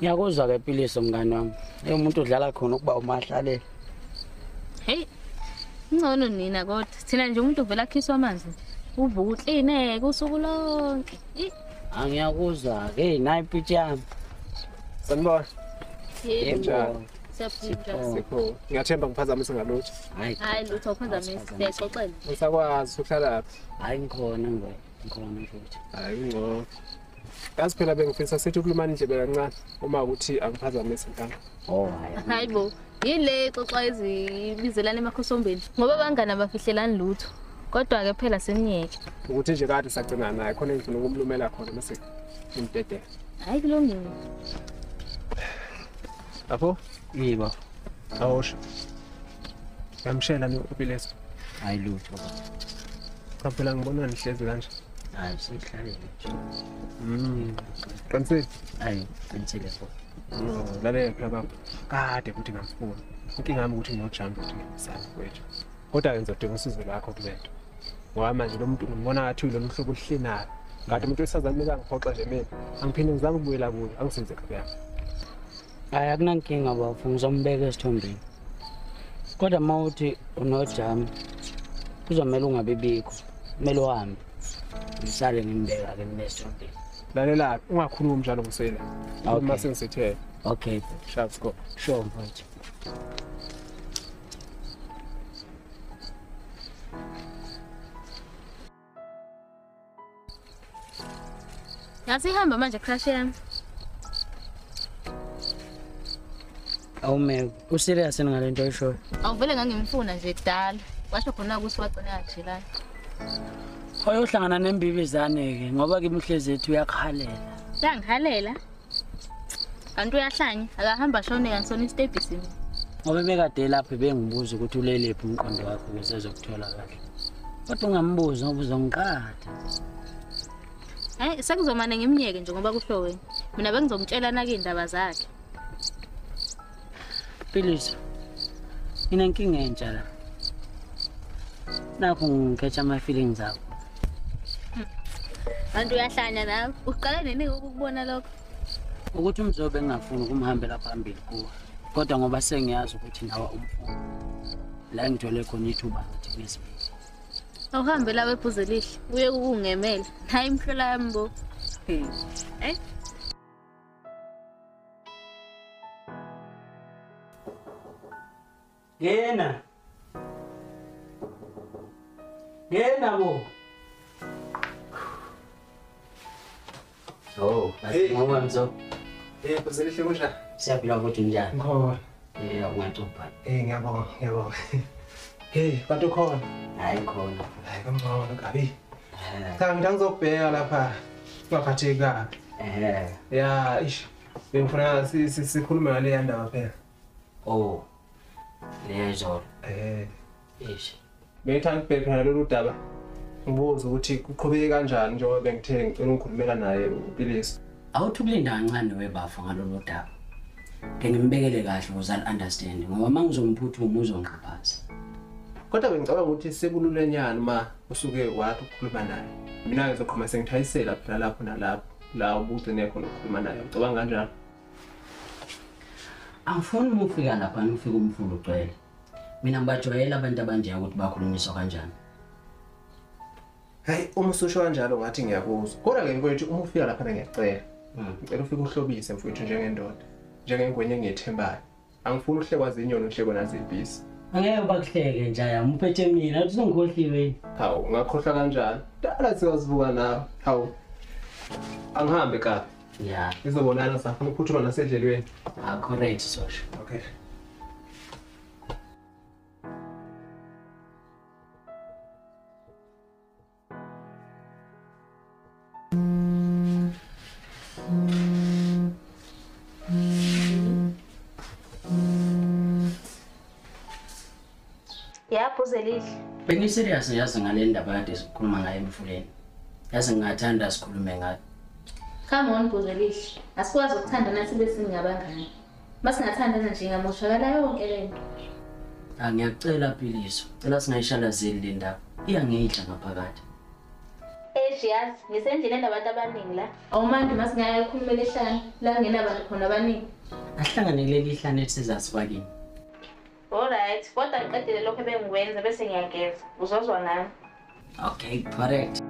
ngiyakuzwa ke Philiso mngani wami umuntu udlala khona ukuba umahlalele Hey. Ngcono nina kodwa. Thina nje umuntu uvela khiswa amanzi. Uvuka uklineke usuku lonke. I- angiyakuzwa ke nayi pitch yami sanibona Yebo. Njani? Siyaphila. sikho ngiyathemba ngiphazamise ngalutho hayi Hayi lutho uphazamisa. Siyaxoxela. ngisakwazi ukuhlalaphi hayi ngikhona ngoba ngikhona futhi hayi ngcono yazi phela bengifisa sithi ukulumana indlebe kancane uma ukuthi angiphazamise ngani oh hayi Hayibo. Yile xoxa izibizelana emakhosombeni. Ngoba bangana bafihlelani lutho. Kodwa ke phela seniyeke. ukuthi nje kade sagcina naye khona engifuna ukumlumela khona bese ngimdedela Hayi kulungile. lapho yibo awusho ngamshela nopileso hayi lutho cha phela ngibona nihlezi kanje hayi sihlalele nje Mm. qinisile hayi futhi Oh, lalela phela baba. Kade futhi ngamfuna inkinga yami ukuthi nginojambo ukuthi ngimisana kwethu. Kodwa-ke ngizodinga usizo lakho kule nto ngoba manje lo muntu ngibona ngathi uyilolu hlobo oluhlinayo. Ngathi umuntu wesifazane meka ngiphoxa nje mina angiphinde ngizame ukubuyela kuyo angisize kuyami hayi akunankinga bafu ngizombeka esithombeni. Kodwa uma uthi unojami kuzomele ungabi bikho kumele uhambe ngisale ngimbeka-ke nesithombeni lalela-ke ungakhulumi njalo ngisela Okay. uma sengisithe okay sharp score sure mfowethu Yasihamba manje crush yami. awumeko userious yini ngale nto oyishoyo Awuvele ngangimfuna nje kudala. Washo khona ukuthi wagcina yakajilana. Oyohlangana nembibizane-ke ngoba kimi hlezi ethu uyakhalela Yangihalela. Kanti uyahlanya, akahamba shone kansona istebhisi mina. ngoba bekade lapho bengibuza ukuthi ulelephi umqondo wakho ukuze ezokuthola kahle kodwa ungambuza ngoba uzongiqatha Hayi sekuzomane ngimnyeke nje ngoba kusho wena. Mina bengizomtshela nake indaba zakhe. Philiso, nginenkinga entsha la. Nakho ngikhetha ama-feelings akho. Kanti uyahlanya nawe. Uqala nini ukubona lokho? Ukuthi umzobe engingafuni ukumhambela phambili kuwe. Kodwa ngoba sengiyazi ukuthi nawe umfuni. La ngithole khona ithuba lokuthi ngizibike. Awuhambe la wephuze lihle. Uye ukungemela. Hayi imhlola yami bo. Eh? Ngena. Ngena bo. Oh, Hey. ngoba mzo. Eh, kuzelihle kunjani? Siyaphila ukuthi njani? Ngikhona. Eh, ungacupha. Eh, ngiyabonga, ngiyabonga. Hey, bantu khona. Hayi khona. Hayi kangcono kabi. Eh, Cha ngithi ngizokubheka lapha. Singaphatheki kabi. Eh. Ya, ish. Bengifuna si- si- sikhulume ngale yandaba phela. Oh. Lezo. Eh, Ish. bengithanda ukubheka nalolu daba. Ngibuza ukuthi kuqhubeke kanjani njengoba bengithe ngicela ukukhulumela naye uPhilisi. awuthi ukulinda kancane webafa ngalolu daba ke ngimbekele kahle ukuze ali-understand ngoba uma ngizomphuthuma uzongixhaphaza Kodwa bengicabanga ukuthi sekululenyana uma usuke wathi ukukhuluma naye. Mina ngizoqhuma sengithayisela phela lapho nalapho la ubugcine khona ukukhuluma naye. Ucabanga kanjani? angifuni uma ufika lapha ngifike umfundo ugcwele mina ngibajwayele abantu abanjenga ukuthi bakhulunyiswa kanjani Hayi, uma ususho kanjalo ngathi ngiyakuzwa. Kodwa ke mfowethu uma ufika lapha ngiyacela. Mm. Ngicela ufike uhlobise mfowethu njengendoda. Njengengwenye engiyethembayo. Angifuni uhlekwa zinyoni uhlekwa nazibhisi. angeke bakuhleke njaya mphethe mina uthi sengikhohliweni Hawu, ungakhohlwa kanjani? Dala siyazivuka nawe. Hawu. Angihambe ka. ya Ngizobonana safuna ukuphuthuma nasedlelweni. acorrect sosho Okay. Yaphuze lihle. bengiserious yazi ngale ndaba kade sikhuluma ngayo emfuleni yazi ngingathanda sikhulume ngayo Come on Phuze lihle. Asikwazi ukuthanda nathi bese singabangani. Masingathandana nje ngamoshakala yonke lento. angiyakucela philiso cela singayishalazeli le ndaba iyangidla ngaphakathi Eish yazi ngisendlini enabantu abaningi la. Awumandi masingaya ekhulumela ehlane la kungenabantu khona abaningi. Asihlangane kuleli hlane ethi sizasifakini. Alright, kodwa ngiqedile lokho ebengikwenza bese ngiyageza. Uzozwa nami. Okay, correct.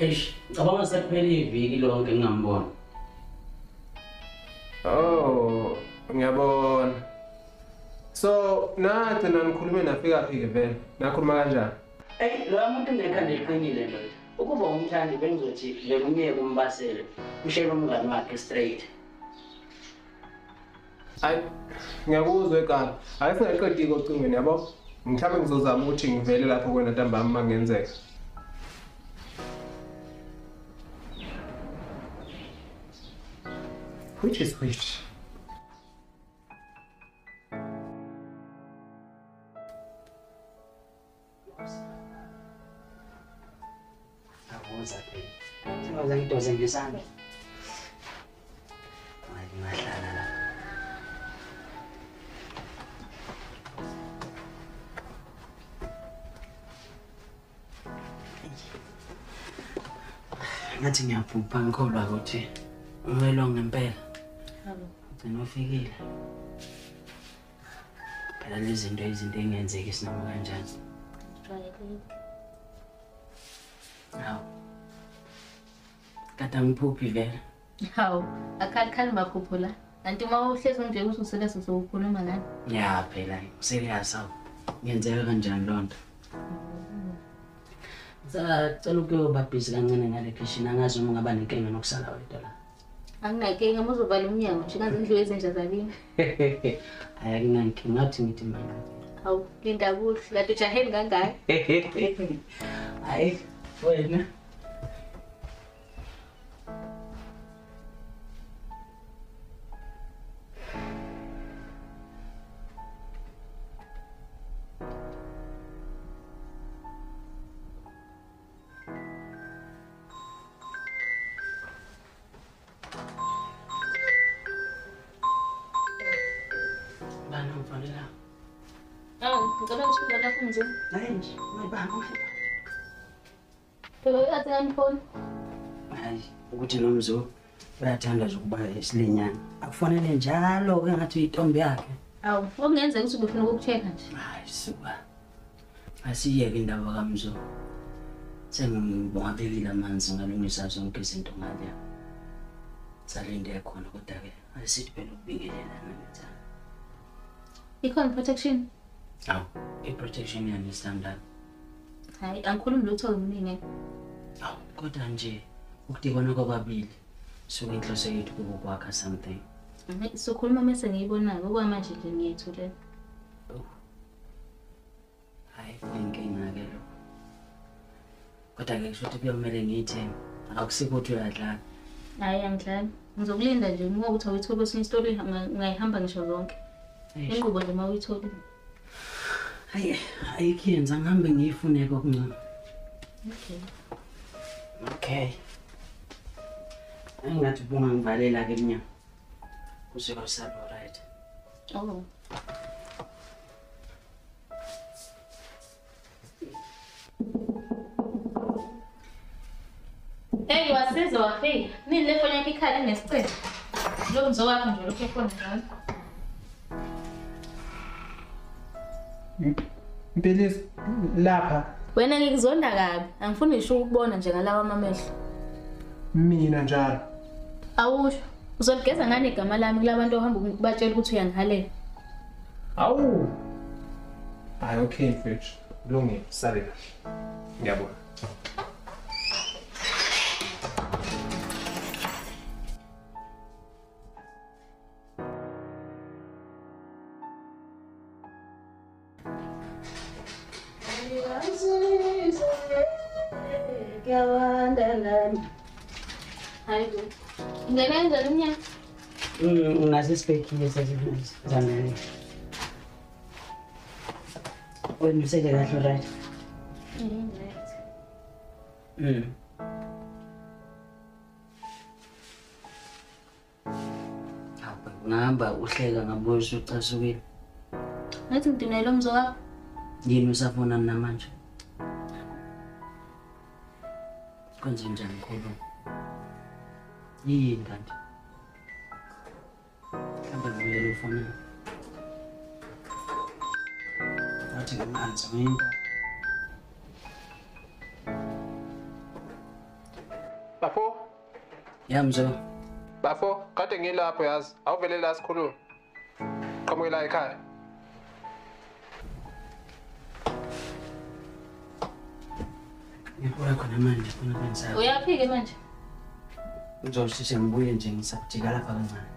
Eish cabanga sekuphele iviki lonke ngingambona. Oh, ngiyabona. So, nathi nanikhulume nafika phi ke vele? Nakhuluma kanjani? Ey, lo muntu ngekhanda liqinile ndoda. Ukuba umthandi bengizothi vele umyeke umbasele. Ushele umngani wakhe straight. Hayi, ngiyakuzwa eqala. Hayi singaqedi kocingweni yabo. Mhlawumbe ngizozama ukuthi ngivele lapho kwena ntambama mangenzeka. which is which. Zinto zingizana. Hayi. Ngathi ngiyabhubha ngikholwa ukuthi umelwa ngempela. Hawu. ugcina ufikile. Phela lezi zinto izinto engenzeki sinoma kanjani. Jwayelekile. Hawu. Kade angiphuphi vele. Hawu, akhali khali maphupho la. Anti uma uhlezi nje ukuthi useleso sokukhuluma ngani? Ya phela serious awu. Ngenzeka kanjani loo nto? Sacela ukuyoba busy kancane ngale kitchen angazi uma ungaba nenkinga nokusala wedwa la. Anginayinkinga uma uzovala umnyango nje kanzi indlu ezintsha zakini. Hayi akunankinga ngathi ngithi manje. Hawu, linda kuhle. Kade ujaheni kangaka. Hayi wena. Hawu, ngicela ukuthi lapho nje. Hayi nje, mayibamba. Phela uyazi ngani phone? hayi ukuthi nomzo uyathanda nje ukuba isilinyana akufanele njalo ke ngathi uyitombi yakhe Hawu, okungenzeka ukuthi ubufuna ukukucheck nje. hayi suka asiyeke indaba kamzo sengibongabekile amanzi ngalungisa zonke izinto ngale salinde khona kodwa-ke ayisithi phela ukubingelela nabethana Ikhona protection? Awu i-protection yani standard Hayi, angikhulumi lutho ngimningi. awu kodwa nje ukudibana kwababili suke inhloso yethu kuba ukwakha something Sokhuluma mase ngiyibonako okwamanje nje ngiyethulela. hayi inkinga-ke lo kodwa-ke kusho ukuthi kuyomele ngiyithenge akusikho ukuthi uyadlala Hayi angidlali. Ngizokulinda nje uma ukuthi awuyitholi kwesinye istori ngayihamba ngisho zonke. Eish. Inqubo nje uma uyitholile. Hayi ayikho yenza ngihambe ngiyifuneka okungcono Okay. okay engathi ubungangivalela-ke emnyango kusuke usaba right Oh. Hey, wasiza wafika. Nini le foni yakho ikhala inesicelo? Lo mzo wakho nje lokho efona njalo. Mpilisi lapha. Wena ngikuzonda kabi. Angifuni ngisho ukubona nje ngalawa amamehlo. mina njalo. Awusho. Uzoligeza ngani igama lami kula bantu ohamba batshela ukuthi uyangihalela? Awu. Hayi okay mfethu kulungile sale kahle. Ngiyabona hayi bo ngena kanjani umnyaka ngasesibhekile sezizanele wena usele kahle right Mm. Hawu, ngihamba uhleka ngabuya usucasukile ngathi ngidinayelo mzo wakho yini usafonani namanje kwenze njani khulu yini kanti mhlawumbe ngibuyele ufonini wathi ngimanzi ngento bafo? Yamzo bafo kade ngilapho yazi? Awuvele la sikhuluma qhamukela ekhaya ngibuya khona manje? Khona kwenzayo uyaphike manje. Ngizosheshe ngibuye nje ngisakujika lapha kancane.